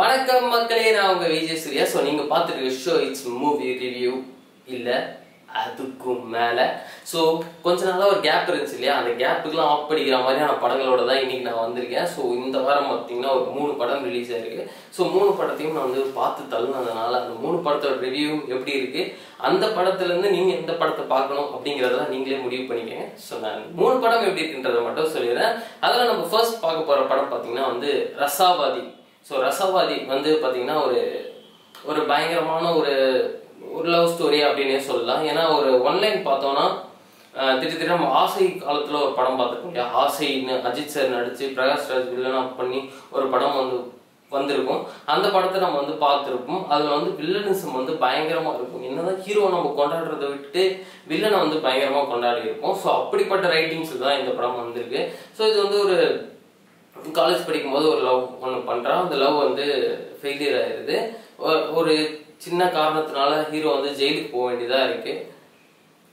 வணக்கம் மக்களே நான் உங்க விஜய் சூர்யா. ஸோ நீங்க பார்த்துட்டு இருக்க ஷோ இட்ஸ் மூவி ரிவ்யூ இல்ல அதுக்கும் மேல. ஸோ கொஞ்ச நாளா ஒரு கேப் இருந்துச்சு இல்லையா? அந்த கேப்புக்குலாம் ஆஃப் படிக்கிற மாதிரியான படங்களோட தான் இன்னைக்கு நான் வந்திருக்கேன். ஸோ இந்த வாரம் பார்த்தீங்கன்னா ஒரு மூணு படம் ரிலீஸ் ஆயிருக்கு. ஸோ மூணு படத்தையும் நான் வந்து பார்த்து தள்ளுனதுனால அந்த மூணு படத்தோட ரிவ்யூ எப்படி இருக்கு? அந்த படத்துல இருந்து நீங்க எந்த படத்தை பார்க்கணும் அப்படிங்கறத நீங்களே முடிவு பண்ணிக்கங்க. ஸோ நான் மூணு படம் எப்படி இருக்குன்றதை மட்டும் சொல்லிடுறேன். அதில் நம்ம ஃபர்ஸ்ட் பார்க்க போற படம் பார்த்தீங்கன்னா வந்து ரசாவாதி ஸோ ரசவாதி வந்து பார்த்தீங்கன்னா ஒரு ஒரு பயங்கரமான ஒரு ஒரு லவ் ஸ்டோரி அப்படின்னே சொல்லலாம். ஏன்னா ஒரு ஒன்லைன் பார்த்தோம்னா அஹ், திடீர் நம்ம ஆசை காலத்தில் ஒரு படம் பார்த்துருக்கோம் இல்லையா? ஆசைன்னு அஜித் சார் நடித்து பிரகாஷ் ராஜ் வில்லனா பண்ணி ஒரு படம் வந்து வந்திருக்கும். அந்த படத்தை நம்ம வந்து பார்த்துருப்போம். அதில் வந்து வில்லனிசம் வந்து பயங்கரமாக இருக்கும். என்னதான் ஹீரோ நம்ம கொண்டாடுறதை விட்டுட்டு வில்லனை வந்து பயங்கரமாக கொண்டாடி இருப்போம் ஸோ அப்படிப்பட்ட ரைட்டிங்ஸ் தான் இந்த படம் வந்திருக்கு. ஸோ இது வந்து ஒரு காலேஜ் படிக்கும்போது ஒரு லவ் ஒன்று பண்ணுறான் அந்த லவ் வந்து ஃபெயிலியர் ஆயிடுது ஒரு சின்ன காரணத்தினால ஹீரோ வந்து ஜெயிலுக்கு போக வேண்டியதாக இருக்குது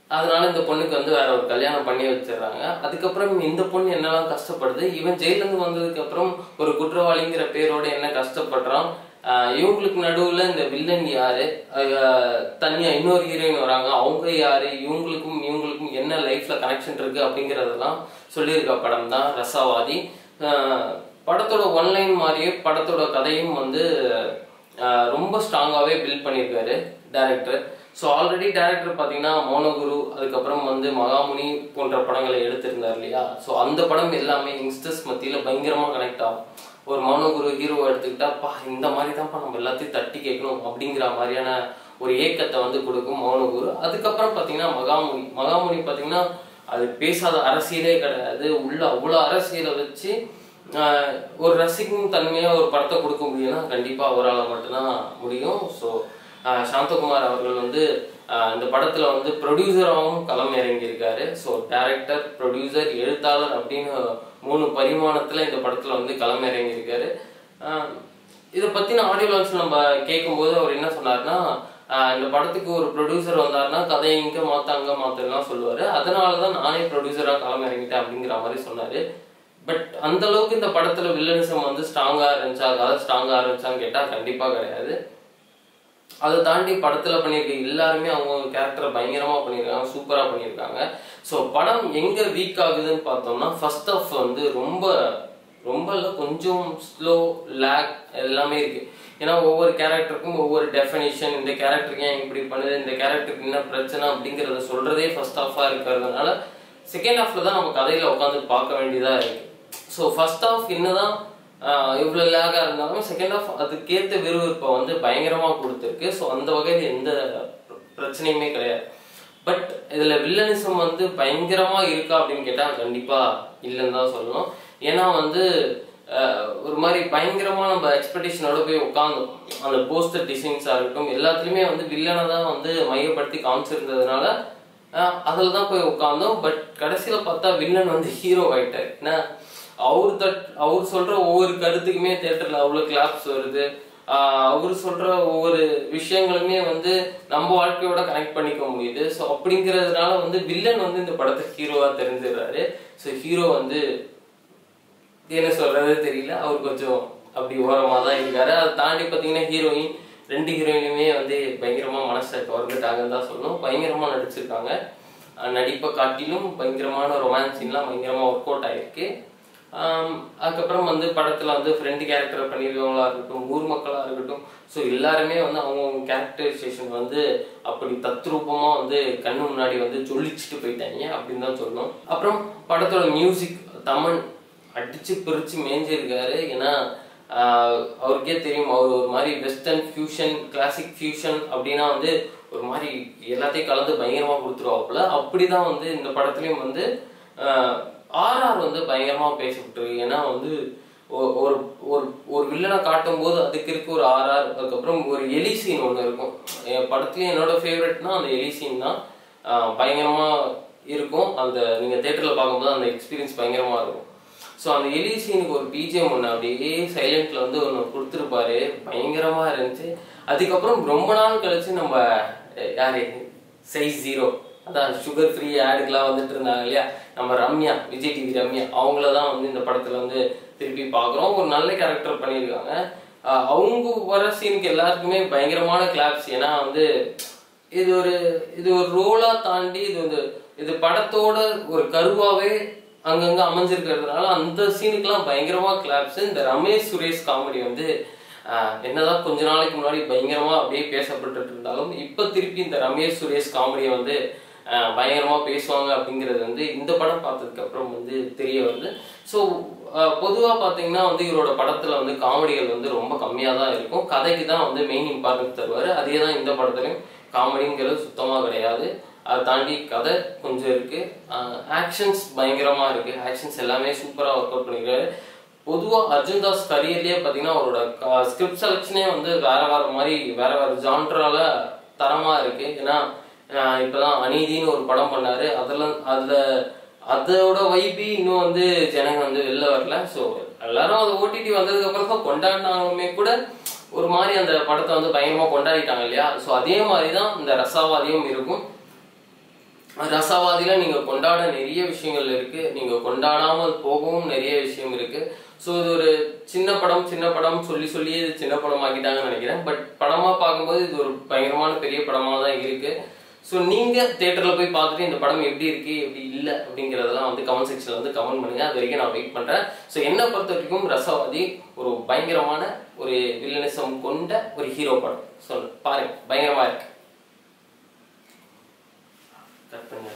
அதனால இந்த பொண்ணுக்கு வந்து வேற ஒரு கல்யாணம் பண்ணி வச்சிடுறாங்க. அதுக்கப்புறம் இந்த பொண்ணு என்னெல்லாம் கஷ்டப்படுது? இவன் ஜெயிலேருந்து வந்ததுக்கப்புறம் வந்ததுக்கு அப்புறம் ஒரு குற்றவாளிங்கிற பேரோட என்ன கஷ்டப்படுறான்? இவங்களுக்கு நடுவில் இந்த வில்லன் யாரு? ஆஹ் தனியா இன்னொரு ஹீரோயின் வராங்க. அவங்க யாரு? இவங்களுக்கும் இவங்களுக்கும் என்ன லைஃப்ல கனெக்ஷன் இருக்கு அப்படிங்கறதெல்லாம் சொல்லியிருக்க படம் தான் ரசாவாதி. படத்தோட ஒன்லைன் மாதிரியே படத்தோட கதையும் வந்து ரொம்ப ஸ்ட்ராங்காகவே பில்ட் பண்ணியிருக்காரு டேரக்டர் ஸோ ஆல்ரெடி டேரக்டர் பார்த்தீங்கன்னா மோனகுரு அதுக்கப்புறம் வந்து மகாமுனி போன்ற படங்களை எடுத்திருந்தார் இல்லையா? ஸோ அந்த படம் எல்லாமே யங்ஸ்டர்ஸ் மத்தியில் பயங்கரமாக கனெக்ட் ஆகும். ஒரு மோனகுரு ஹீரோவை எடுத்துக்கிட்டா பா இந்த மாதிரி தான்ப்பா நம்ம எல்லாத்தையும் தட்டி கேட்கணும் அப்படிங்கிற மாதிரியான ஒரு ஏக்கத்தை வந்து கொடுக்கும் மௌனகுரு. அதுக்கப்புறம் பார்த்தீங்கன்னா மகாமுனி. மகாமுனி பார்த்தீங்கன்னா அது பேசாத அரசியலே கிடையாது. உள்ள அவ்வளோ அரசியலை வச்சு ஒரு ரசிக்கும் தன்மையாக ஒரு படத்தை கொடுக்க முடியும்னா கண்டிப்பாக அவரால் மட்டும்தான் முடியும். ஸோ சாந்தகுமார் அவர்கள் வந்து இந்த படத்தில் வந்து ப்ரொடியூசராகவும் களம் இறங்கியிருக்காரு ஸோ டேரக்டர் ப்ரொடியூசர் எழுத்தாளர் அப்படின்னு மூணு பரிமாணத்தில் இந்த படத்தில் வந்து களம் இறங்கியிருக்காரு இதை பற்றின ஆடியோ லான்ச் நம்ம கேட்கும்போது அவர் என்ன சொன்னார்னா இந்த படத்துக்கு ஒரு ப்ரொடியூசர் வந்தாருன்னா கதையை இங்கே மாற்ற அங்கே மாற்றலாம் சொல்லுவார். அதனால தான் நானே ப்ரொடியூசராக களம் இறங்கிட்டேன் அப்படிங்கிற மாதிரி சொன்னார். பட் அந்த அளவுக்கு இந்த படத்தில் வில்லனிசம் வந்து ஸ்ட்ராங்காக இருந்துச்சா கதை ஸ்ட்ராங்காக இருந்துச்சான்னு கேட்டால் கண்டிப்பாக கிடையாது. அதை தாண்டி படத்தில் பண்ணியிருக்க எல்லாருமே அவங்க கேரக்டரை பயங்கரமாக பண்ணியிருக்காங்க சூப்பராக பண்ணியிருக்காங்க. ஸோ படம் எங்கே வீக் ஆகுதுன்னு பார்த்தோம்னா ஃபர்ஸ்ட் ஆஃப் வந்து ரொம்ப ரொம்ப இல்லை கொஞ்சம் ஸ்லோ லேக் எல்லாமே இருக்கு. ஏன்னா ஒவ்வொரு கேரக்டருக்கும் ஒவ்வொரு டெஃபினேஷன் இந்த கேரக்டருக்கு ஏன் இப்படி பண்ணுது இந்த கேரக்டருக்கு என்ன பிரச்சனை அப்படிங்கிறத சொல்றதே ஃபர்ஸ்ட் ஆஃபாக இருக்கிறதுனால செகண்ட் ஹாஃப்ல தான் நம்ம கதையில உட்காந்து பார்க்க வேண்டியதா இருக்கு. ஸோ ஃபர்ஸ்ட் ஹாஃப் என்னதான் இவ்வளோ இவ்வளவு லேகா இருந்தாலும் செகண்ட் ஹாஃப் அதுக்கேற்ற விறுவிறுப்பை வந்து பயங்கரமா கொடுத்துருக்கு. ஸோ அந்த வகையில் எந்த பிரச்சனையுமே கிடையாது. பட் இதுல வில்லனிசம் வந்து பயங்கரமா இருக்கா அப்படின்னு கேட்டா கண்டிப்பா இல்லைன்னு தான் சொல்லணும். ஏன்னா வந்து ஒரு மாதிரி பயங்கரமா நம்ம எக்ஸ்பெக்டேஷனோட போய் உட்காந்தோம் அந்த போஸ்டர் டிசைன்ஸா இருக்கட்டும் எல்லாத்துலயுமே வந்து வில்லனை தான் வந்து மையப்படுத்தி காமிச்சிருந்ததுனால அதில் தான் போய் உட்காந்தோம் பட் கடைசியில பார்த்தா வில்லன் வந்து ஹீரோ ஆயிட்டார். ஏன்னா அவர் தட் அவர் சொல்ற ஒவ்வொரு கருத்துக்குமே தேட்டர்ல அவ்வளவு கிளாப்ஸ் வருது. அவர் சொல்ற ஒவ்வொரு விஷயங்களுமே வந்து நம்ம வாழ்க்கையோட கனெக்ட் பண்ணிக்க முடியுது. ஸோ அப்படிங்கிறதுனால வந்து வில்லன் வந்து இந்த படத்துக்கு ஹீரோவா தெரிஞ்சிடுறாரு. ஸோ ஹீரோ வந்து என்ன சொல்றது தெரியல. அவர் கொஞ்சம் அப்படி ஓரமாக தான் இருக்காரு. அதை தாண்டி பார்த்தீங்கன்னா ஹீரோயின் ரெண்டு ஹீரோயினுமே வந்து பயங்கரமாக மனசை கவர்ந்துட்டாங்கன்னு தான் சொல்லணும். பயங்கரமாக நடிச்சிருக்காங்க. நடிப்பை காட்டிலும் பயங்கரமான ரொமான்சின்லாம் பயங்கரமாக ஒர்க் அவுட் ஆயிருக்கு. அதுக்கப்புறம் வந்து படத்தில் வந்து ஃப்ரெண்டு கேரக்டர் பண்ணியிருக்கவங்களா இருக்கட்டும் ஊர் மக்களாக இருக்கட்டும் ஸோ எல்லாருமே வந்து அவங்கவுங்க கேரக்டரைசேஷன் வந்து அப்படி தத்ரூபமாக வந்து கண்ணு முன்னாடி வந்து ஜொலிச்சுட்டு போயிட்டாங்க அப்படின்னு தான் சொல்லணும். அப்புறம் படத்தோட மியூசிக் தமன் அடிச்சு பிரிச்சு மேஞ்சிருக்காரு. ஏன்னா அவருக்கே தெரியும் அவர் ஒரு மாதிரி வெஸ்டர்ன் ஃபியூஷன் கிளாசிக் ஃபியூஷன் அப்படின்னா வந்து ஒரு மாதிரி எல்லாத்தையும் கலந்து பயங்கரமா கொடுத்துருவாப்புல அப்படிதான் வந்து இந்த படத்துலயும் வந்து ஆர்ஆர் வந்து பயங்கரமா பேசப்பட்டு ஏன்னா வந்து ஒ- ஒரு ஒரு ஒரு வில்லனை காட்டும் போது அதுக்கு இருக்க ஒரு ஆர்ஆர் அதுக்கப்புறம் ஒரு எலி சீன் ஒன்று இருக்கும். என் படத்துலயும் என்னோட ஃபேவரட்னா அந்த எலி சீன் தான். பயங்கரமாக பயங்கரமா இருக்கும். அந்த நீங்க தேட்டர்ல பார்க்கும்போது அந்த எக்ஸ்பீரியன்ஸ் பயங்கரமா இருக்கும். ஸோ அந்த எலி சீனுக்கு ஒரு பிஜிஎம் ஒன்று அப்படியே சைலண்ட்ல வந்து ஒன்று கொடுத்துருப்பாரு. பயங்கரமா இருந்துச்சு. அதுக்கப்புறம் ரொம்ப நாள் கழிச்சு நம்ம யாரு? சைஸ் ஜீரோ அதான் சுகர் ஃப்ரீ ஆடுக்கெல்லாம் வந்துட்டு இருந்தாங்க இல்லையா? நம்ம ரம்யா விஜய் டிவி ரம்யா அவங்கள தான் வந்து இந்த படத்துல வந்து திருப்பி பார்க்குறோம். ஒரு நல்ல கேரக்டர் பண்ணியிருக்காங்க. அவங்க வர சீனுக்கு எல்லாருக்குமே பயங்கரமான கிளாப்ஸ் ஏன்னா வந்து இது ஒரு இது ஒரு ரோலா தாண்டி இது வந்து இது படத்தோட ஒரு கருவாவே அங்கங்க அமைஞ்சிருக்கிறதுனால அந்த சீனுக்கெல்லாம் பயங்கரமா கிளாப்ஸ் இந்த ரமேஷ் சுரேஷ் காமெடி வந்து என்னதான் கொஞ்ச நாளைக்கு முன்னாடி பயங்கரமா அப்படியே பேசப்பட்டு இருந்தாலும் இப்ப திருப்பி இந்த ரமேஷ் சுரேஷ் காமெடியை வந்து பயங்கரமாக பயங்கரமா பேசுவாங்க அப்படிங்கிறது வந்து இந்த படம் பார்த்ததுக்கு அப்புறம் வந்து தெரிய வருது. ஸோ பொதுவா பாத்தீங்கன்னா வந்து இவரோட படத்துல வந்து காமெடிகள் வந்து ரொம்ப கம்மியா தான் இருக்கும். கதைக்கு தான் வந்து மெயின் இம்பார்ட்டன்ஸ் தருவாரு. அதே தான் இந்த படத்துலயும் காமெடிங்கிறது சுத்தமா கிடையாது. அதை தாண்டி கதை கொஞ்சம் இருக்கு. ஆக்ஷன்ஸ் பயங்கரமா இருக்கு. ஆக்ஷன்ஸ் எல்லாமே சூப்பரா ஒர்க் அவுட் பண்ணிருக்காரு. பொதுவா அர்ஜுன் தாஸ் கரியர்லயே பாத்தீங்கன்னா அவரோட ஸ்கிரிப்ட் செலக்ஷனே வந்து வேற வேற மாதிரி வேற வேற ஜான்ட்ரால தரமா இருக்கு. ஏன்னா ஆஹ் இப்பதான் அநீதின்னு ஒரு படம் பண்ணாரு. அதெல்லாம் அதுல அதோட வைபி இன்னும் வந்து ஜனங்க வந்து வெளில வரல. ஸோ எல்லாரும் அது ஓடிடி வந்ததுக்கு அப்புறம் தான் கொண்டாடினாலுமே கூட ஒரு மாதிரி அந்த படத்தை வந்து பயங்கரமா கொண்டாடிட்டாங்க இல்லையா? ஸோ அதே மாதிரி தான் இந்த ரசாவாதியும் இருக்கும். ரசவாதியில நீங்க கொண்டாட நிறைய விஷயங்கள் இருக்கு. நீங்க கொண்டாடாமல் போகவும் நிறைய விஷயம் இருக்கு. ஸோ இது ஒரு சின்ன படம் சின்ன படம் சொல்லி சொல்லி இது சின்ன படம் ஆக்கிட்டாங்கன்னு நினைக்கிறேன். பட் படமா பார்க்கும்போது இது ஒரு பயங்கரமான பெரிய படமா தான் இருக்கு. ஸோ நீங்க தேட்டர்ல போய் பார்த்துட்டு இந்த படம் எப்படி இருக்கு எப்படி இல்லை அப்படிங்கறதெல்லாம் வந்து கமெண்ட் செக்ஷன்ல வந்து கமெண்ட் பண்ணுங்க. அது வரைக்கும் நான் வெயிட் பண்றேன். ஸோ என்ன பொறுத்த வரைக்கும் ரசவாதி ஒரு பயங்கரமான ஒரு வில்லனிசம் கொண்ட ஒரு ஹீரோ படம். ஸோ பாருங்க பயங்கரமா இருக்கு. கட் பண்ணி